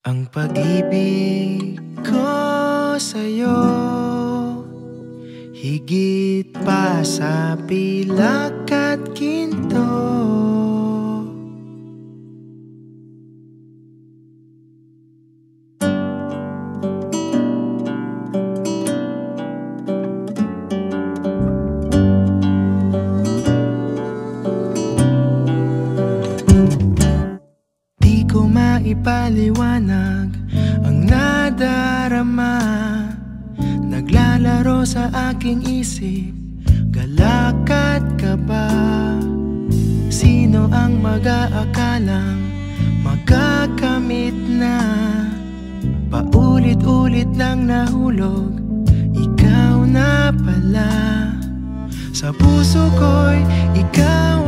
Ang pag-ibig ko sa'yo Higit pa sa pilak at ginto maipaliwanag ang nadarama Naglalaro sa aking isip, galakat ka ba? Sino ang mag-aakalang magkakamit na? Paulit-ulit lang nahulog, ikaw na pala Sa puso ko'y ikaw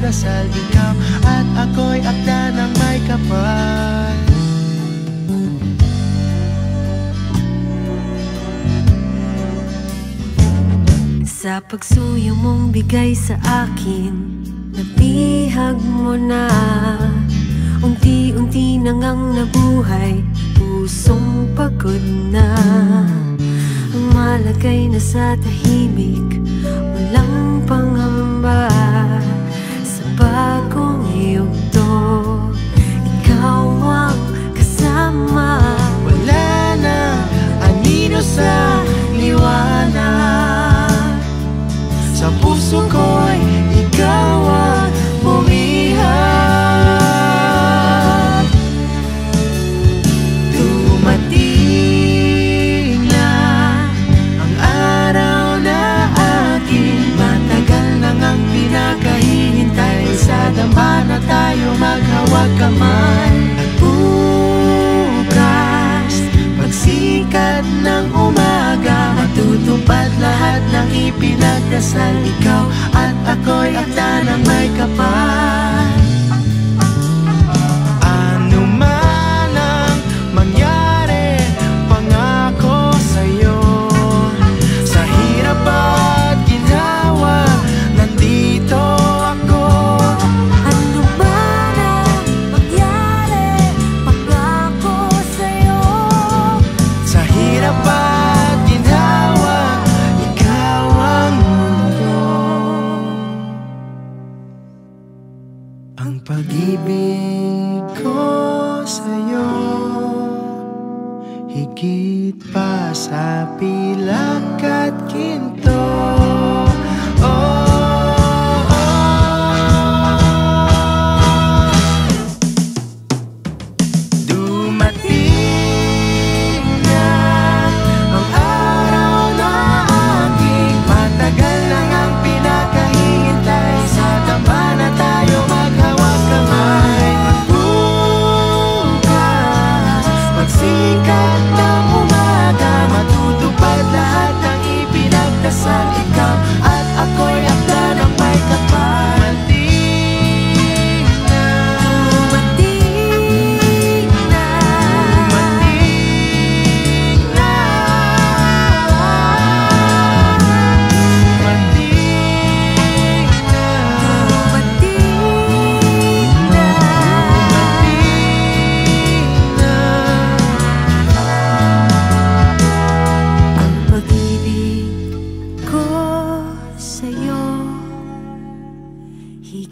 ipinagdasal Ikaw at ako'y akda ng may kapal. Sa pagsuyo mong bigay sa akin Nabihag mo na. Unti-unti nang ang nabuhay Pusong pagod na. Ang malagay na sa tahimik Walang sa liwanag. Sa puso ko'y Ikaw at ako'y akda ng may kapal pag-ibig ko sa'yo Higit pa sa pilak at ginto Chica.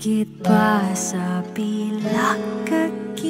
Higit pa sa pilak at